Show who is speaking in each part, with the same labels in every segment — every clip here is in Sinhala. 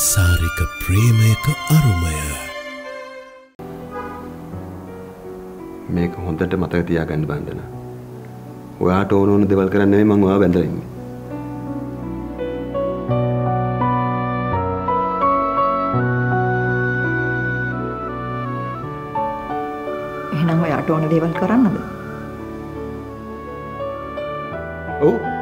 Speaker 1: සංසාරික ප්‍රේමයක අරුමය
Speaker 2: මේක හොඳට මතක තියාගන්න බන්දන. ඔයාට ඕන ඕන දෙවල් කරන්න නෙමෙයි මං ඔයාව බැඳලා ඉන්නේ.
Speaker 3: එහෙනම් ඔයාට ඕන දේවල් කරන්නද?
Speaker 2: ඔව්.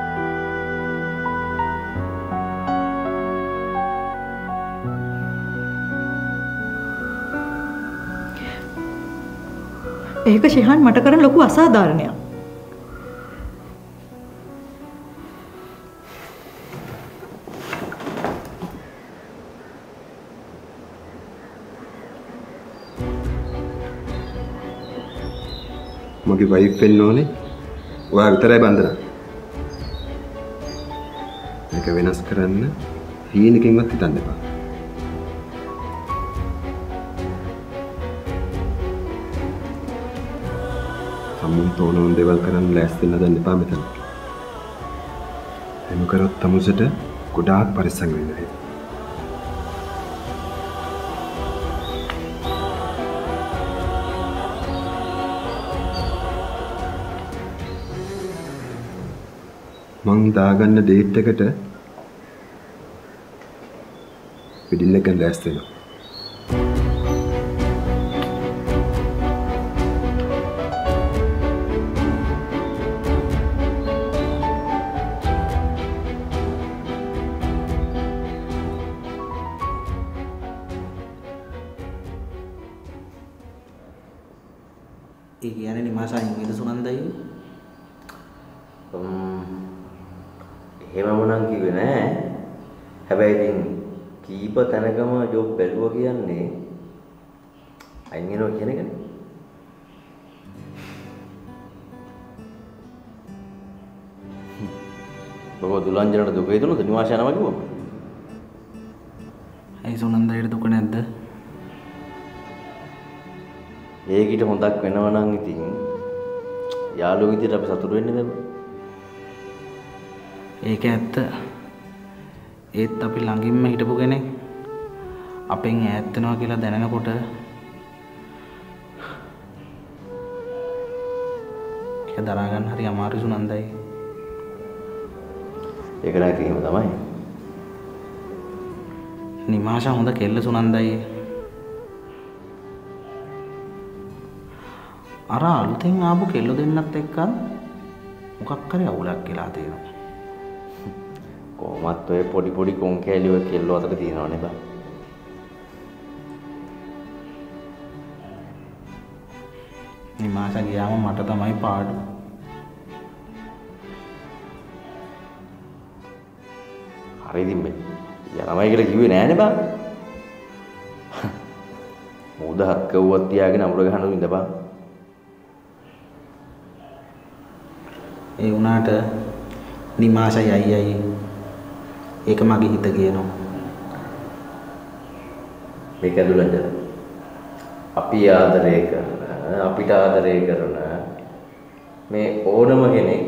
Speaker 3: ඒක ශිහාන් මට කරන ලොකු අසාධාරණයක්.
Speaker 2: මගේ වයිෆ් වෙන්න ඕනේ. ඔයා විතරයි බන්දන. මේක වෙනස් කරන්න හීනකින්වත් හිතන්න එපා. තමුන්ට ඕන ඕන දේවල් කරන්න ලෑස්ති වෙන්න හදන්න එපා මෙතන. එහෙම කරොත් තමුසට ගොඩාක් පරිස්සම් වෙන්න වෙයි. මං දාගන්න ඩේට් එකට වෙඩින් එක
Speaker 4: එහෙමම නම් කිව්වේ නෑ. හැබැයි ඉතින් කීප තැනකම ජොබ් බැලුවා කියන්නේ අයින් වෙනවා කියන එකනේ. ඔබ දුලංජනට දුක හිතුණද නිවාස යනවා කිව්වම?
Speaker 5: ඇයි සුනන්දයිට දුක නැද්ද
Speaker 4: ඒකිට හොඳක් වෙනවා නම් ඉතින් යාළුවෝ විදිහට අපි සතුටු වෙන්න බෑ.
Speaker 5: ඒක ඇත්ත. ඒත් අපි ළඟින්ම හිටපු කෙනෙක් අපෙන් ඈත් වෙනවා කියලා දැනෙනකොට ඒක දරා ගන්න හරි අමාරු සුනන්දයි.
Speaker 4: ඒක ඉතින් එහෙම තමයි.
Speaker 5: නිමාෂා හොඳ කෙල්ල සුනන්දයි. අර අලුතෙන් ආපු කෙල්ල දෙන්නත් එක්ක මොකක් හරි අවුලක් කියලා තියෙනවා
Speaker 4: කොහොමත් ඔය පොඩි පොඩි කොන් කෑලි ඔය කෙල්ලෝ අතර තියෙනවනේ බා.
Speaker 5: නිමාෂා ගියාම මට තමයි පාඩු
Speaker 4: හරි ඉතින් මේ යනමයි කියලා කිව්වේ නෑනේ බා. මූද හක්ක වුවත් තියාගෙන අමුර ගහන ඉඳපන්.
Speaker 5: ඒ වුණාට නිමාෂයි අයියයි ඒක මගේ හිත කියනවා
Speaker 4: මේක ඇදුලන්ද අපි ආදරය කරන අපිට ආදරය කරන මේ ඕනම කෙනෙක්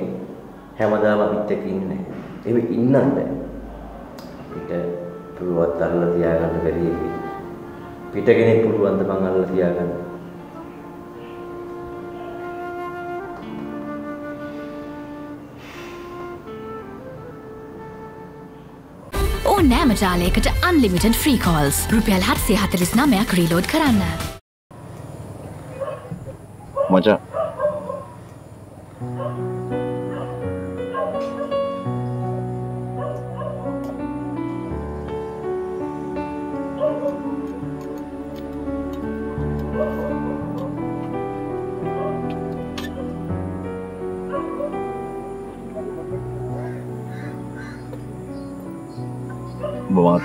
Speaker 4: හැමදාම අපිත් එක්ක ඉන්නේ නැහැ. එහෙම ඉන්නත් බෑ. අපිට පුළුවන් අල්ලලා තියාගන්න බැරි එකේ. පිට කෙනෙක් පුළුවන් ද මං අල්ලලා තියාගන්න.
Speaker 6: ඕනෑම ජාලයකට අන්ලිමිටඩ් ෆ්‍රී කෝල්ස් රුපියල් හත්සේ හතලිස් නමයක් රීලෝඩ් කරන්න.
Speaker 7: මචා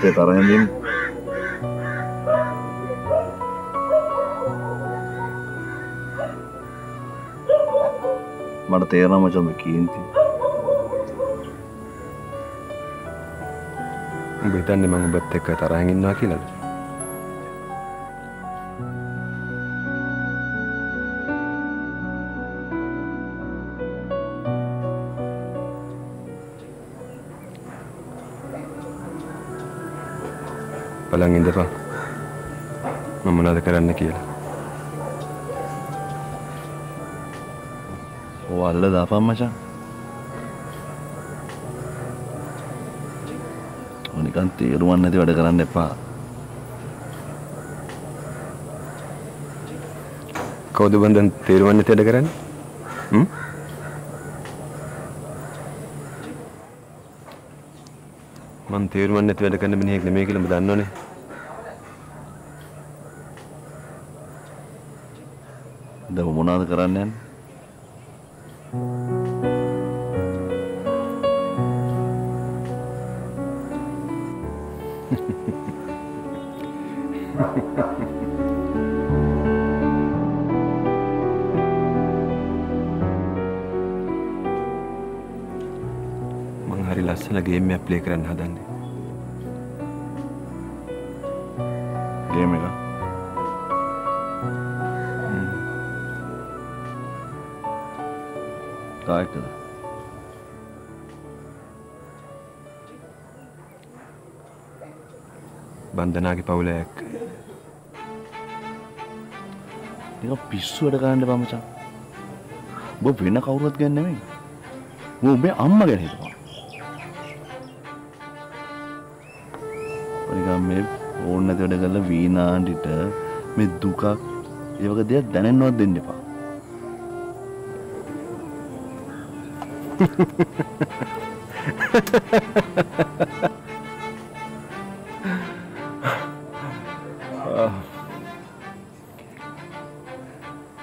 Speaker 7: ඔබ මාතේ තරහෙන්දින් මට තේරෙනවා මචං මේ කීන්ති
Speaker 2: උඹ හිතන්නේ මම ඔබත් එක්ක බලන් ඉඳපන්. මම මොනවද කරන්න කියලා.
Speaker 8: ඕ අල්ල දාපන් මචං නිකන් තේරුවන් නැති වැඩ කරන්න එපා
Speaker 2: කවුද බන්දන් තේරුවන් නැති වැඩ කරන්නේ? හ්ම්? මං තේරුවන් නැති වැඩ කරන මිනිහෙක් නෙමෙයි කියලා ඔබ දන්නවනේ.
Speaker 8: දැන් මොනවද කරන්න යන්නේ
Speaker 2: මං හරි ලස්සන ගේම් එකක් ප්ලේ කරන්න හදන්නේ.
Speaker 8: කායකද
Speaker 2: බන්ධනාගේ පවුල එක්ක.
Speaker 8: නික පිස්සු වැඩ කරන්න එපා මචං. ඔබ වෙන කවුරුවත් ගැන නෙමෙයි. ඔබ ඔබේ අම්මා ගැන හිතපන් ඔය නිකන් මේ ඕන නැති වැඩ කරලා වීණාන්ඩිට මේ දුකක් ඒ වගේ දෙයක් දැනෙන්නවත් දෙන්න එපා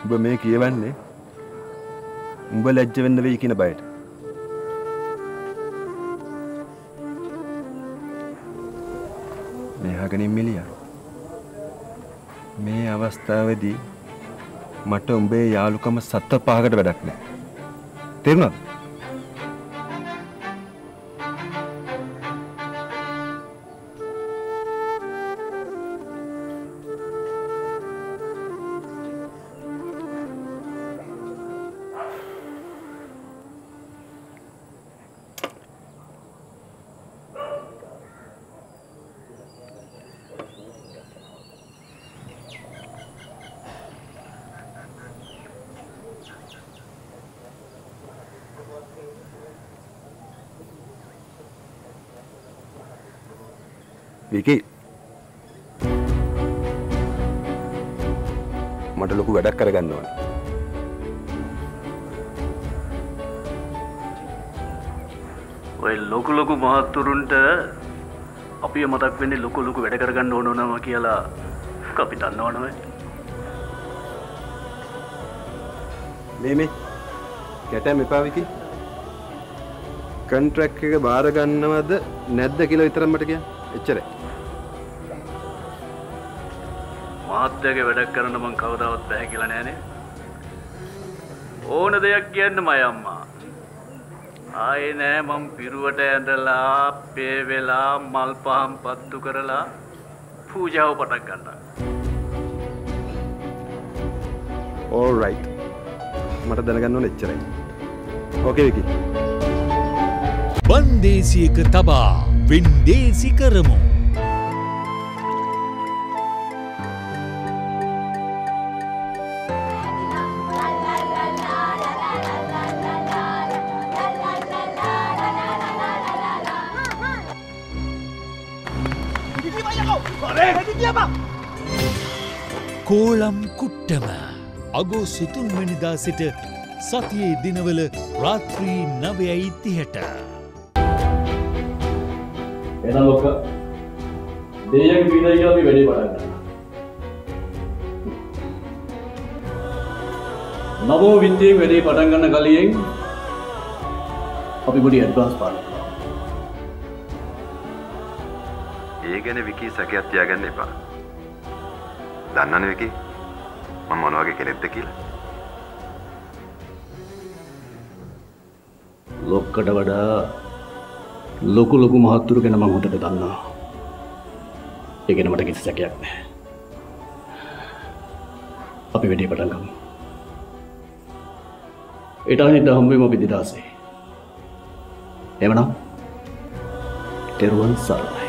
Speaker 2: ඔබ මේ කියවන්නේ උඹ ලැජ්ජ වෙන්න වෙයි කියන බයට. මේ අහගෙන මිලියා. මේ අවස්ථාවේදී මට උඹේ යාළුකම සත්ව පහකට වැඩක් නෑ. තේරුණාද? විකි මට ලොකු වැඩක් කරගන්න ඕන.
Speaker 9: ඔය ලොකු ලොකු මහත්තුරුන්ට අපි මතක් වෙන්නේ ලොකු ලොකු වැඩ කරගන්න ඕන නම කියලා අපි දන්නවනව
Speaker 2: මේ මේ කැටෑම් එපා විකි. කන්ට්‍රැක්ට් එක බාර ගන්නවද නැද්ද කියලා විතරක් මට කියන්න. එච්චරයි.
Speaker 9: මාත්‍යගේ වැඩක් කරන්න මං කවදාවත් බැහැ කියලා නෑනේ ඕන දෙයක් කියන්න මය අම්මා ආයේ නෑ මං පිරුවට ඇඳලා පේ වෙලා මල් පහම් පත්තු කරලා පූජාව පටක් ගන්න
Speaker 2: all right. මට දැනගන්න ඕන එච්චරයි. ඕකේ විකි.
Speaker 1: බන්දේසියක තබා වෙන්දේසි කරමු. කෝලම් කුට්ටම අගෝස්තු තුන්වැනිදා සිට සතියේ දිනවල රාත්‍රී නවයයි තිහට.
Speaker 9: එන ලොක දෙයක පීඩයි අපි වැඩි පටන්න නවෝ විද්‍යයෙන් වැඩේ පටන් ගන්න කලියෙන් අපි ගොඩි ඇඩ්වාන්ස් පාන
Speaker 2: ඒ ගැන විකී සැකයක් තියාගන්න එපා. දන්නවනේ විකී මම මොන වගේ කෙනෙක්ද කියලා.
Speaker 9: ලොක්කට වඩා ලොකු ලොකු මහත්තුරු ගැන මං හොඳට දන්නවා. ඒ ගැන මට කිසි සැකයක් නෑ අපි වැඩේ පටන් ගමු. එටානිට හම්බෙම අපි දිදාසේ එමනම් තෙරුවන් සරණයි.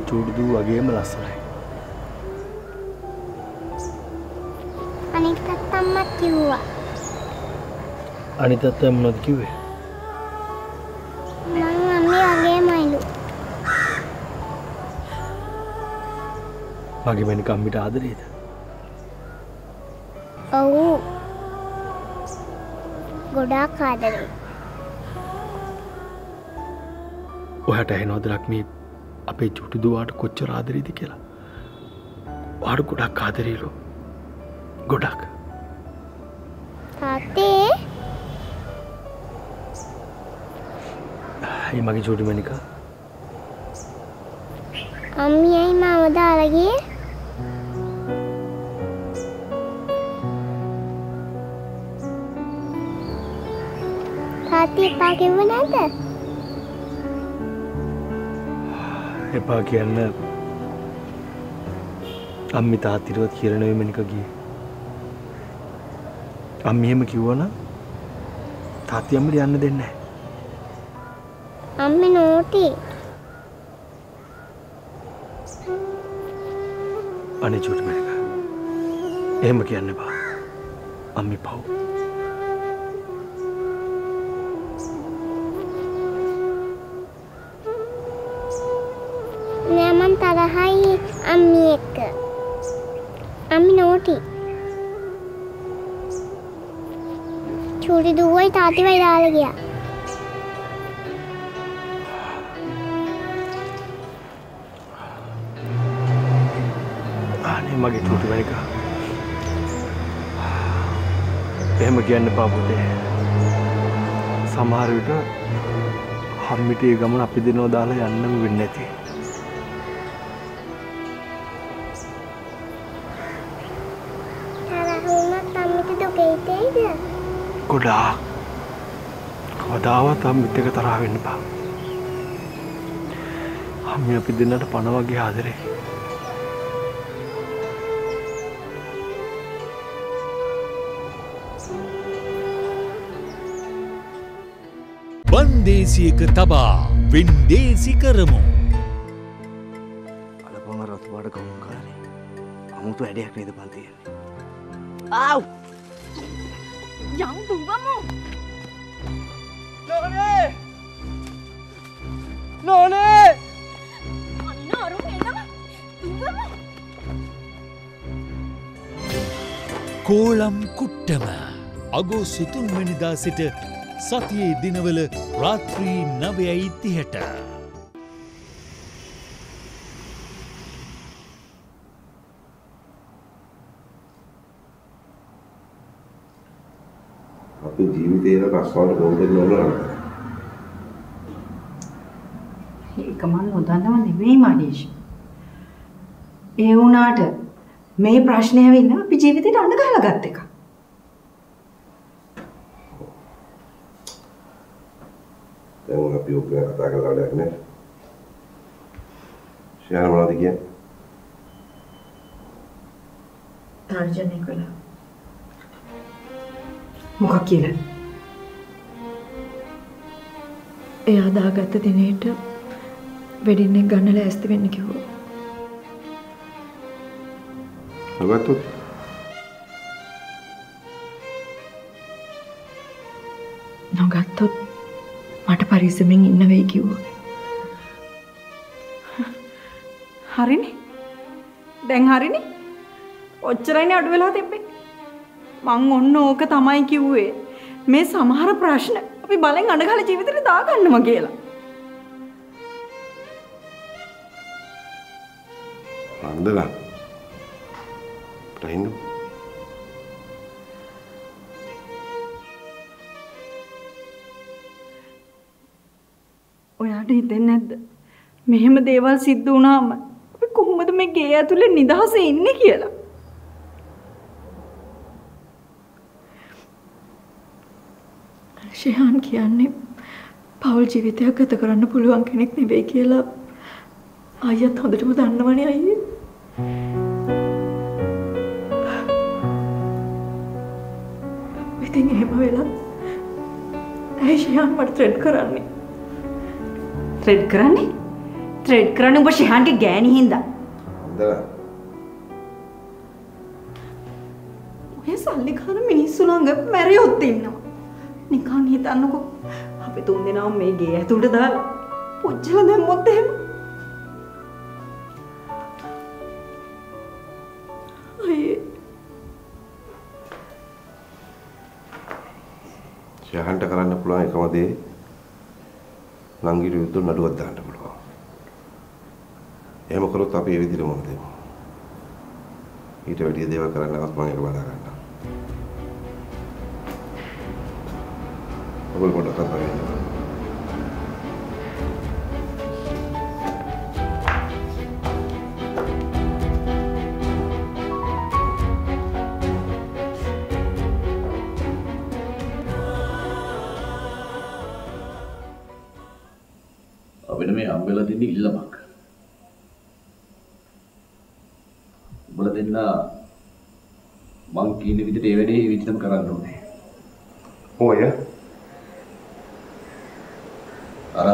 Speaker 7: මගේ චූටි දූ වගේම ලස්සනයි.
Speaker 10: අනිකත් අම්මත් කිව්වා
Speaker 7: අනිතත් අය මොනවද කිව්වේ?
Speaker 10: මං අම්මේ වගේමයිලු
Speaker 7: මගේ මැනික අම්මිට ආදරේද?
Speaker 10: ඔව් ගොඩාක් ආදරේ
Speaker 7: ඔහට ඇහෙනවද ලක්මී අපේ චුටි දුවාට කොච්චර ආදරීද කියලා. වාඩ ගොඩක් ආදරීලු. ගොඩක්.
Speaker 10: තාත්තේ
Speaker 7: ඒ මගේ චූටි මැනික
Speaker 10: අම්මියයි මාව දාලගේ තාත්ති එපා කිව්ව නැද්ද
Speaker 7: එපා කියන්න අම්මි තාතිරුවත් කියරනව මැනික ගිය. අම්මි එහෙම කිව්වන තාති අම්මට යන්න දෙන්න.
Speaker 10: අම්මි නෝටි
Speaker 7: අනේ චූටි මැනික. එහෙම කියන්න බා. අම්මි පව්.
Speaker 10: තරහයි අම්මි එක්ක අම්මි නෝටි චූටි දුවයි තාතිවයි දාල ගියා
Speaker 7: අනේ මගේ චූටි මැනික. එහෙම කියන්න පාපුටේ. සමහර විට හම්මිට ඒ ගමන අපි දෙනෝ දාලා යන්නම වෙන්න ඇති.
Speaker 10: දුකෙයිතේද
Speaker 7: ගොඩාක් කවදාවත් අම්මිත් එක තරහ වෙන්න බා. අම්මි අපි දෙන්නට පණ වගේ ආදරේ.
Speaker 1: බන්දේසියක තබා වෙන්දේසි කරමු.
Speaker 5: අලපම රතුවාට කවුම් කාරේ අමුතු වැඩයක් නේද පන්තිය
Speaker 11: ආව් යම් දුවමු
Speaker 12: නෝනේ නෝනේ
Speaker 11: අන්න අරු එනවා දුවමු
Speaker 1: කෝලම් කුට්ටම අගෝ සුතුන්වැනිදා සිට සතියේ දිනවල රාත්‍රී නවයයි තිහට.
Speaker 13: රස්වාට ගෞරවයෙන් නොලන
Speaker 3: ඒක මන් නොදන්නව නෙවෙයි මනීෂ්. ඒ වුණාට මේ ප්‍රශ්නය වෙන්න අපි ජීවිතේට අඬ ගහලා ගත් එක.
Speaker 13: දැන් අපි ඔක් ගැන කතා කරලා වැඩක් නැහැ. ශාන මොනවද කියන්නේ?
Speaker 3: තර්ජනය කළා. මොකක් කියලා? එයා දාගත්ත දිනේට වෙඩින් එක ගන්න ලෑස්ති වෙන්න කිව්වා.
Speaker 13: නොගත්තොත්
Speaker 3: නොගත්තොත් මට පරිස්සමෙන් ඉන්න වෙයි කිව්වා.
Speaker 14: හරිනේ. දැන් හරිනේ. ඔච්චරයිනේ අඩු වෙලා තිබ්බේ. මං ඔන්න ඕක තමයි කිව්වේ. මේ සමහර ප්‍රශ්න අපි බලෙන් අඬගහලා ජීවිතේට දාගන්නවා කියලා.
Speaker 13: අන්දලා. ප්‍රයින්දු.
Speaker 14: ඔයාට හිතෙන්නේ නැද්ද? මෙහෙම දේවල් සිද්ධ වුණාම අපි කොහොමද මේ ගේ ඇතුලේ නිදහසේ ඉන්නේ කියලා?
Speaker 3: ශිහාන් කියන්නේ පවුල් ජීවිතයක් ගත කරන්න පුළුවන් කෙනෙක් නෙවෙයි කියලා අයියත් හොඳටම දන්නවනේ අයියේ. ඉතින් එහෙම වෙලත් ඇයි ශිහාන් මට ත්‍රෙඩ් කරන්නේ?
Speaker 14: ත්‍රෙඩ් කරන්නේ? ත්‍රෙඩ් කරන්න උඹ ශිහන්ගේ ගෑණි හින්දා.
Speaker 13: හොඳලා
Speaker 14: ඔය සල්ලිකාර මිනිස්සු ළඟ මැරියොත් ඉන්නවා. නිකන් හිතන්නකෝ අපි තුන් දෙනාම මේ ගේ ඇතුළට දාලා පුච්චලා දැම්මොත් එහෙම. අයියේ
Speaker 13: ශයහන්ට කරන්න පුළුවන් එකම දේ නංගිට විරුද්ධව නඩුවක් දාන්න පුළුවන්. එහෙම කළොත් අපි ඒ විදිහට මොකද දෙමු. ඊට වැඩිය දේවල් කරන්න අවස් මම ඒක බලා ගන්නවා. ඔබ පොඩ්ඩක් කතා කරන්න.
Speaker 9: අපිට මේ හම්බෙලා දෙන්නේ ඉල්ලමක්. උඹලා දෙන්න මං කියන විදිහට ඒ වැඩේ විදිහටම කරන්න ඕනේ.
Speaker 7: ඔය
Speaker 9: අර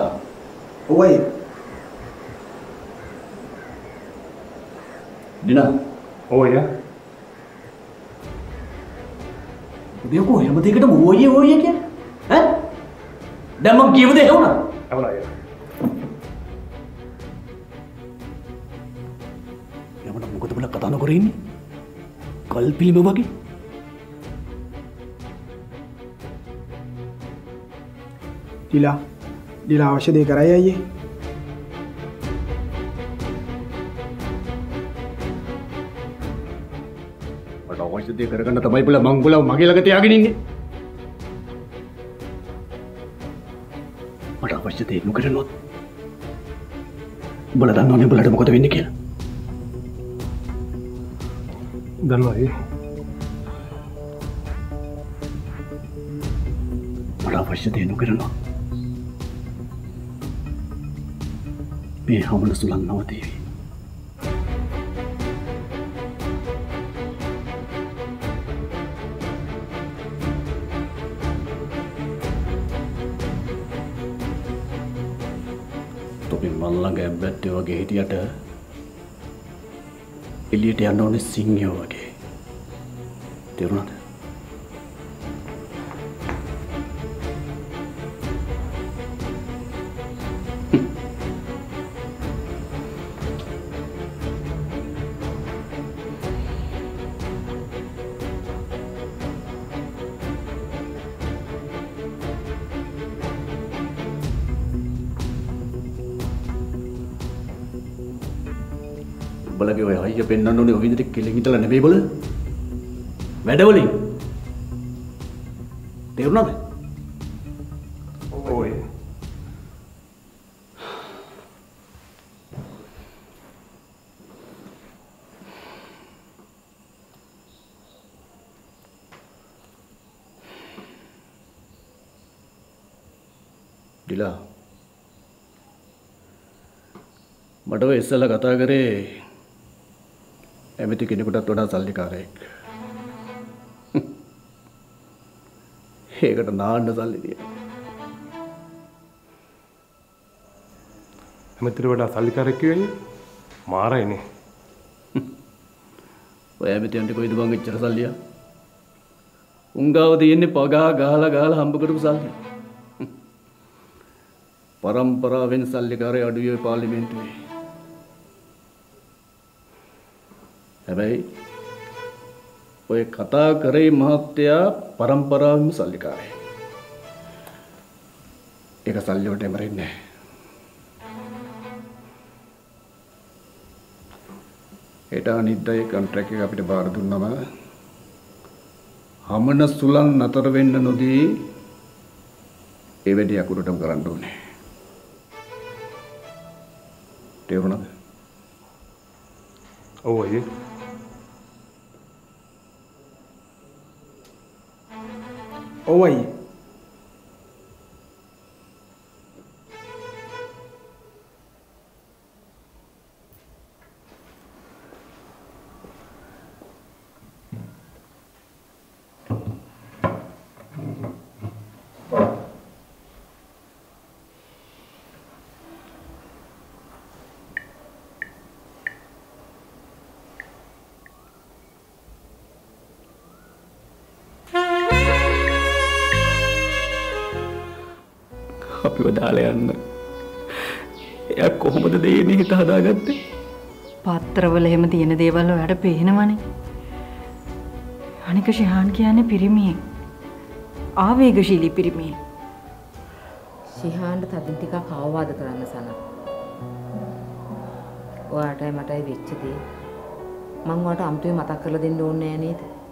Speaker 7: ඔය
Speaker 9: දිනා
Speaker 7: ඔය
Speaker 9: උදේ කො හැම දෙයකටම ඕයේ ඕයේ කියන්නේ. ඈ? දැන් මං කියව දේ වුණා?
Speaker 7: අවුණා අය
Speaker 9: යමට මොකද බල කතා නොකර ඉන්නේ? කල්පීම වගේ.
Speaker 12: ඩිලා ඩිලා අවශ්‍ය දේ කරයි අයියේ.
Speaker 9: අවශ්‍ය දේ කරගන්න තමයි බල මං බල මගේ ළඟ තියාගෙන ඉන්නේ. මට අවශ්‍ය දේ නොකරනොත් උඹලා දන්නවනේ උඹලට මොකද වෙන්නේ කියලා.
Speaker 7: දන්නවා අය
Speaker 9: මට අවශ්‍ය දේ නොකරනවා මේ හමන සුළන් නවතේවි. තොපි මල්ලඟ ඇබ්බැත්තේ වගේ හිටියට එලියට යන්න ඕනේ සිංහයෝ වගේ. තෙරුණද? උඹලගේ ඔය අයිය පෙන්වන්න ඕනේ ඔය විදිහට කෙලින් හිටලා නෙමෙයි බල. වැඩවලින්. තේරුණාද?
Speaker 7: ඔය.
Speaker 9: ඩිලා. මට ඔය ඉස්සෙල්ලා කතා කරේ ඇමති කෙනෙකුටත් වඩා සල්ලිකාරයෙක් ඒකට නාන්න සල්ලි තියෙන
Speaker 7: හැමතිර වඩා සල්ලිකාරෙක් වෙන්නේ මාරයිනේ.
Speaker 9: ඔය ඇමතියන්ට කොයිද බං එච්චර සල්ලිය? උංගාව තියෙන්නේ පගා ගහලා ගහලා හම්බ කරපු සල්ලි. පරම්පරාවෙන් සල්ලිකාරය අඩුවේ පාර්ලිමේන්තුවේ හැබැයි ඔය කතා කරේ මහත්තයා පරම්පරාවෙන්ම සල්ලිකාරය ඒක සල්ලි වලට එමරෙන්නේ නැහැ හෙට අනිද්දායි කොන්ට්‍රැක්ට් එක අපිට බාර දුන්නම හමන සුලන් නතර වෙන්න නොදී ඒ වැඩේ අකුරටම කරන්න ඕනේ. තේරුණාද?
Speaker 7: ඔව් අයියේ
Speaker 12: ඔව් අයියේ
Speaker 15: අපිව දාලා යන්න. එයා කොහොමද දෙයනේ හිත හදාගත්තේ?
Speaker 14: පත්‍රවල එහෙම තියෙන දේවල් ඔයාට පේනවනේ. අනික ශිහාන් කියන්නේ පිරිමියෙක්. ආවේගශීලී පිරිමියෙක්.
Speaker 16: ශිහාන්ට තදින් ටිකක් අවවාද කරන්න සන. ඔයාටයි මටයි වෙච්ච දේ මං ඔයාට අමුතුවේ මතක් කරලා දෙන්න ඕනේ නෑ නේද?